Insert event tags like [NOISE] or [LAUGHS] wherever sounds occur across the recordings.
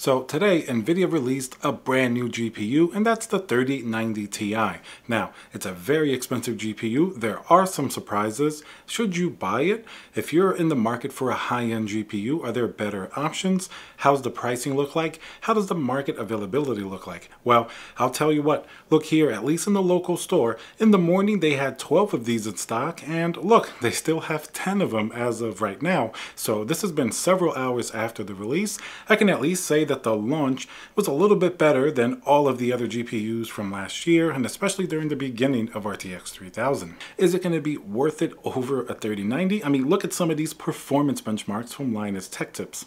So today, NVIDIA released a brand new GPU, and that's the 3090 Ti. Now, it's a very expensive GPU. There are some surprises. Should you buy it? If you're in the market for a high-end GPU, are there better options? How's the pricing look like? How does the market availability look like? Well, I'll tell you what. Look here, at least in the local store, in the morning they had 12 of these in stock, and look, [LAUGHS] they still have 10 of them as of right now. So this has been several hours after the release. I can at least say that the launch was a little bit better than all of the other GPUs from last year, and especially during the beginning of RTX 3000. Is it going to be worth it over a 3090? I mean, look at some of these performance benchmarks from Linus Tech Tips.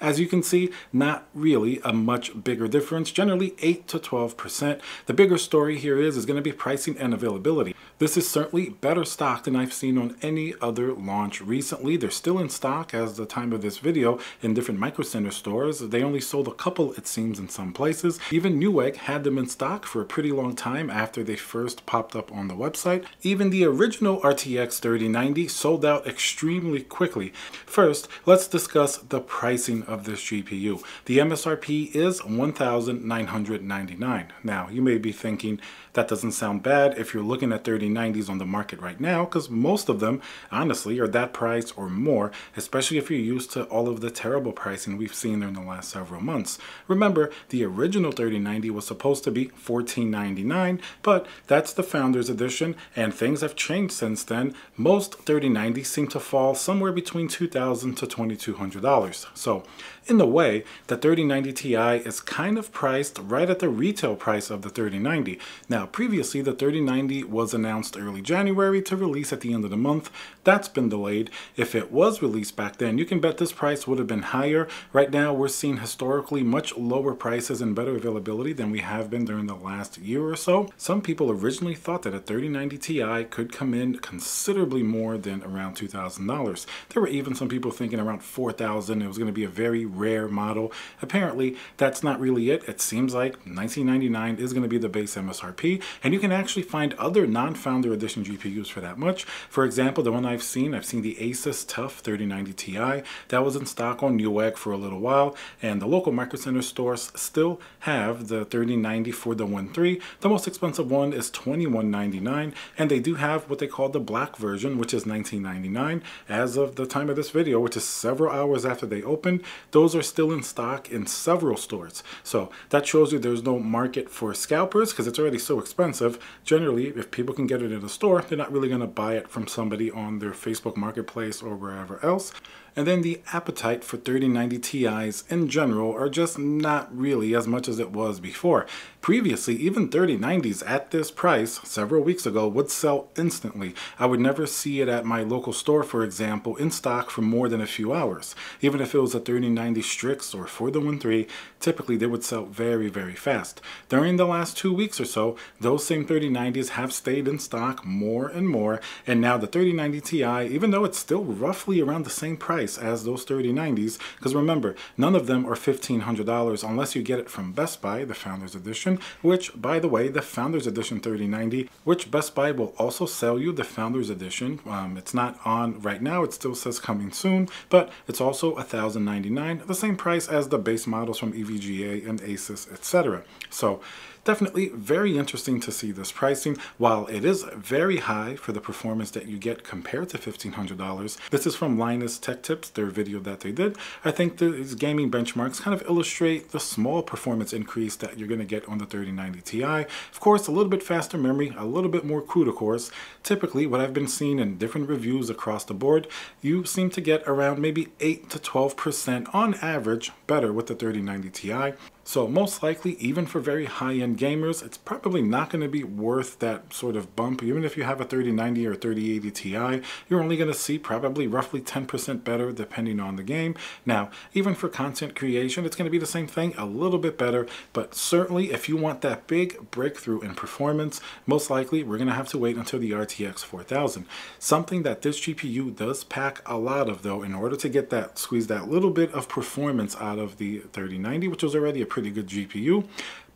As you can see, not really a much bigger difference, generally 8 to 12%. The bigger story here is, is going to be pricing and availability. This is certainly better stock than I've seen on any other launch recently. They're still in stock as the time of this video in different Micro Center stores. They only sold a couple, it seems, in some places. Even Newegg had them in stock for a pretty long time after they first popped up on the website. Even the original RTX 3090 sold out extremely quickly. First, let's discuss the pricing of this GPU. The MSRP is 1,999. Now, you may be thinking that doesn't sound bad if you're looking at 3090s on the market right now, because most of them, honestly, are that price or more, especially if you're used to all of the terrible pricing we've seen in the last several months. Remember, the original 3090 was supposed to be 1499, but that's the Founders Edition, and things have changed since then. Most 3090s seem to fall somewhere between 2,000 to $2,200. So in a way, the 3090 Ti is kind of priced right at the retail price of the 3090. Now, previously, the 3090 was announced early January to release at the end of the month. That's been delayed. If it was released back then, you can bet this price would have been higher. Right now, we're seeing historically much lower prices and better availability than we have been during the last year or so. Some people originally thought that a 3090 Ti could come in considerably more than around $2,000. There were even some people thinking around $4,000. It was going to be a very rare model. Apparently, that's not really it. It seems like 1999 is going to be the base MSRP, and you can actually find other non-founder edition GPUs for that much. For example, the one I've seen, I've seen the Asus TUF 3090 Ti. That was in stock on Newegg for a little while, and the local Micro Center stores still have the 3090 FTW3. The most expensive one is $21.99, and they do have what they call the black version, which is $19.99. As of the time of this video, which is several hours after they opened, those those are still in stock in several stores. So that shows you there's no market for scalpers because it's already so expensive. Generally, if people can get it in a store, they're not really going to buy it from somebody on their Facebook Marketplace or wherever else. And then the appetite for 3090 Ti's in general are just not really as much as it was before. Previously, even 3090s at this price several weeks ago would sell instantly. I would never see it at my local store, for example, in stock for more than a few hours. Even if it was a 3090 Strix or FTW3, typically they would sell very, very fast. During the last two weeks or so, those same 3090s have stayed in stock more and more, and now the 3090 Ti, even though it's still roughly around the same price, price as those 3090s because remember none of them are $1,500 unless you get it from Best Buy the Founders Edition which by the way the Founders Edition 3090 which Best Buy will also sell you the Founders Edition. Um, it's not on right now it still says coming soon but it's also 1,099 the same price as the base models from EVGA and Asus etc so definitely very interesting to see this pricing. While it is very high for the performance that you get compared to $1,500, this is from Linus Tech Tips, their video that they did. I think these gaming benchmarks kind of illustrate the small performance increase that you're going to get on the 3090 Ti. Of course, a little bit faster memory, a little bit more CUDA cores. Typically, what I've been seeing in different reviews across the board, you seem to get around maybe 8 to 12% on average better with the 3090 Ti. So most likely, even for very high-end gamers, it's probably not going to be worth that sort of bump. Even if you have a 3090 or 3080 Ti, you're only going to see probably roughly 10% better depending on the game. Now, even for content creation, it's going to be the same thing, a little bit better, but certainly if you want that big breakthrough in performance, most likely we're going to have to wait until the RTX 4000. Something that this GPU does pack a lot of though, in order to get that, squeeze that little bit of performance out of the 3090, which was already a pretty good GPU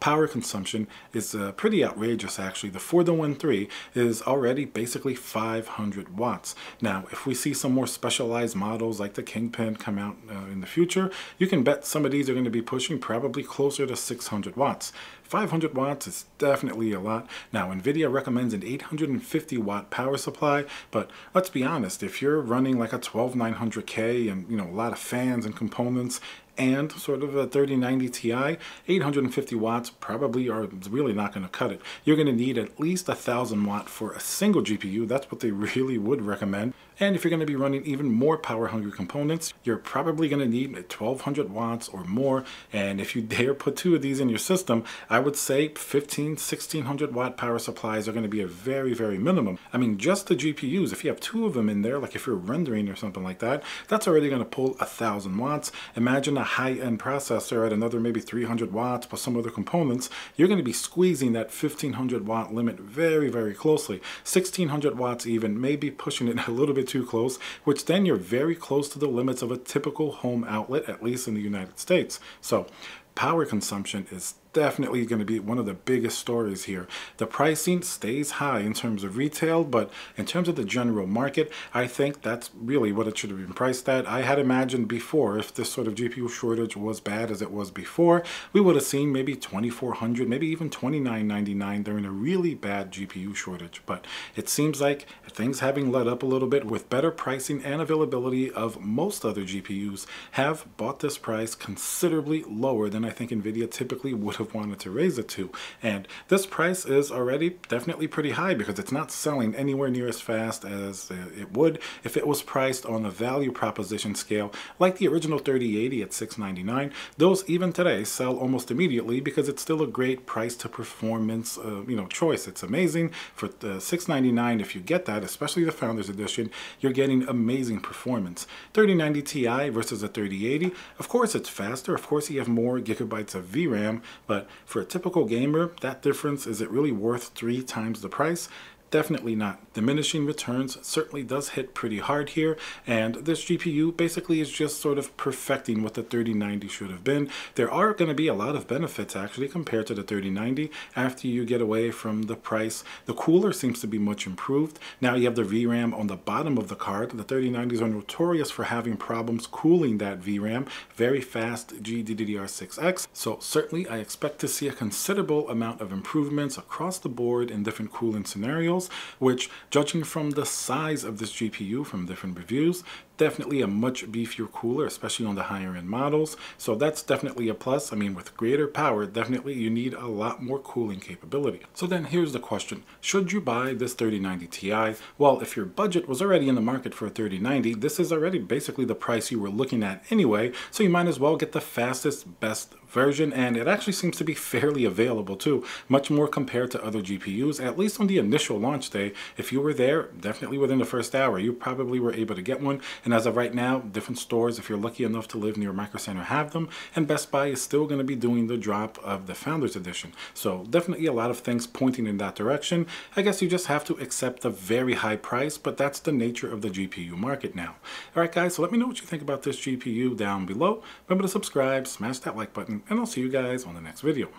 power consumption is uh, pretty outrageous actually. The 4013 is already basically 500 watts. Now, if we see some more specialized models like the Kingpin come out uh, in the future, you can bet some of these are going to be pushing probably closer to 600 watts. 500 watts is definitely a lot. Now, NVIDIA recommends an 850 watt power supply, but let's be honest, if you're running like a 12900K and, you know, a lot of fans and components and sort of a 3090 Ti, 850 watts probably are really not going to cut it. You're going to need at least a thousand watt for a single GPU. That's what they [LAUGHS] really would recommend. And if you're going to be running even more power hungry components, you're probably going to need 1200 watts or more. And if you [LAUGHS] dare put two of these in your system, I would say 15, 1600 watt power supplies are going to be a very, very minimum. I mean, just the GPUs, if you have two of them in there, like if you're rendering or something like that, that's already going to pull a thousand watts. Imagine a high-end processor at another maybe 300 watts plus some other components, you're going to be squeezing that 1500 watt limit very, very closely. 1600 watts even, maybe pushing it [LAUGHS] a little bit too close, which then you're very close to the limits of a typical home outlet, at least in the United States. So power consumption is definitely going to be one of the biggest stories here. The pricing stays high in terms of retail, but in terms of the general market, I think that's really what it should have been priced at. I had imagined before if this sort of GPU shortage was bad as it was before, we would have seen maybe 2400 maybe even 2999 during a really bad GPU shortage. But it seems like things having let up a little bit with better pricing and availability of most other GPUs have bought this price considerably lower than I think NVIDIA typically would have wanted to raise it to. And this price is already definitely pretty high because it's not selling anywhere near as fast as it would if it was priced on the value proposition scale like the original 3080 at 699 Those even today sell almost immediately because it's still a great price to performance uh, you know choice. It's amazing for the 699 if you get that, especially the Founders Edition, you're getting amazing performance. 3090 Ti versus a 3080, of course it's faster, of course you have more gigabytes of VRAM, but for a typical gamer, that difference, is it really worth three times the price? Definitely not. Diminishing returns certainly does hit pretty hard here, and this GPU basically is just sort of perfecting what the 3090 should have been. There are going to be a lot of benefits actually compared to the 3090 after you get away from the price. The cooler seems to be much improved. Now you have the VRAM on the bottom of the card. The 3090s are notorious for having problems cooling that VRAM. Very fast GDDR6X. So certainly I expect to see a considerable amount of improvements across the board in different cooling scenarios which judging from the size of this GPU from different reviews, definitely a much beefier cooler, especially on the higher end models. So that's definitely a plus. I mean, with greater power, definitely you need a lot more cooling capability. So then here's the question. Should you buy this 3090 Ti? Well, if your budget was already in the market for a 3090, this is already basically the price you were looking at anyway. So you might as well get the fastest, best version and it actually seems to be [LAUGHS] fairly available too much more compared to other GPUs at least on the initial launch day if you were there definitely within the first hour you probably were able to get one and as of right now different stores if you're lucky enough to live near Micro Center have them. And Best Buy is still going to be doing the drop of the Founders Edition. So definitely a lot of things pointing in that direction. I guess you just have to accept the very high price but that's the nature of the GPU market now. Alright guys so let me know what you think about this GPU down below. Remember to subscribe smash that like button and I'll see you guys on the next video.